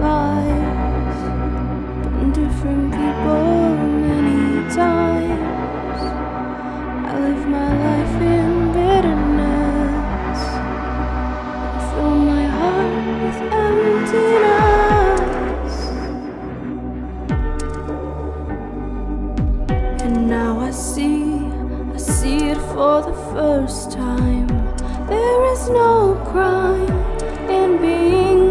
lives Been different people many times. I live my life in bitterness. Fill my heart with emptiness. And now I see, I see it for the first time. There is no crime in being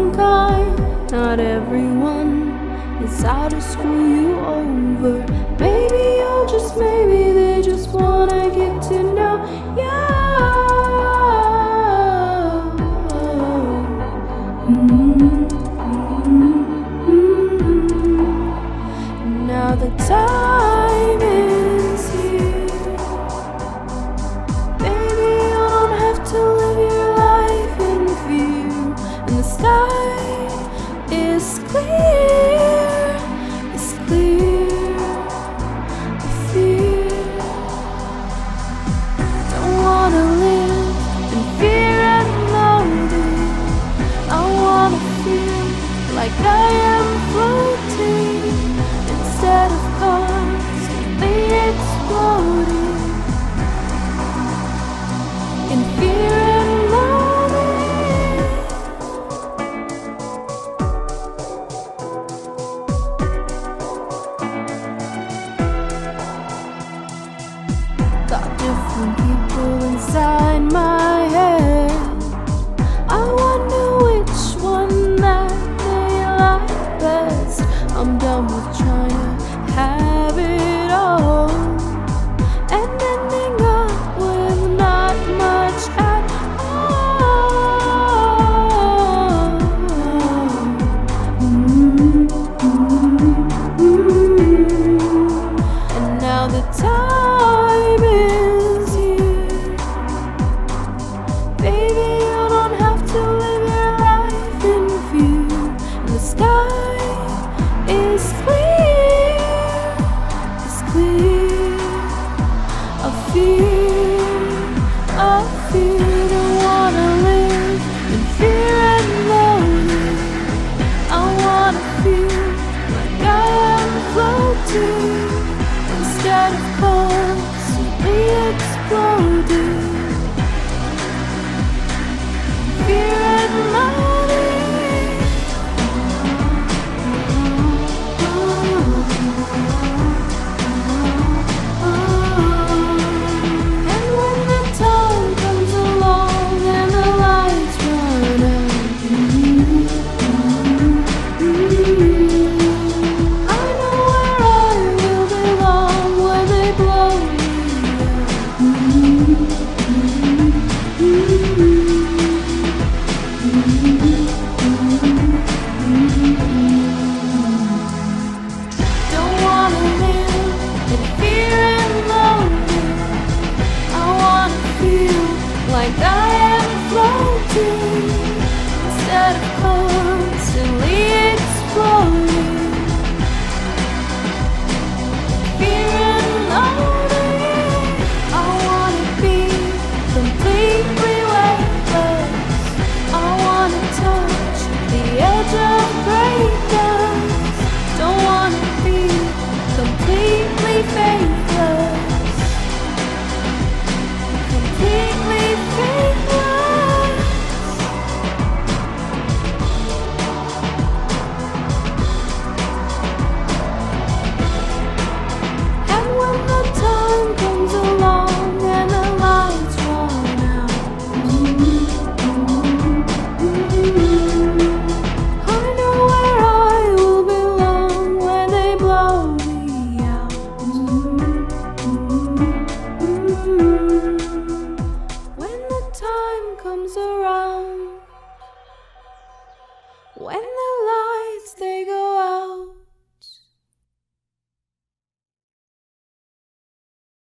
How to screw you over. Maybe or just maybe they just wanna get to know you. Mm -hmm. Mm -hmm. Mm-hmm. Now the time. like I am. I'm just trying to have it all. And ending up with not much at all. Mm -hmm. And now the time and I am floating instead of constantly exploring. Fear and loathing, I wanna be completely weightless. I wanna touch the edge of greatness. Don't wanna be completely famous.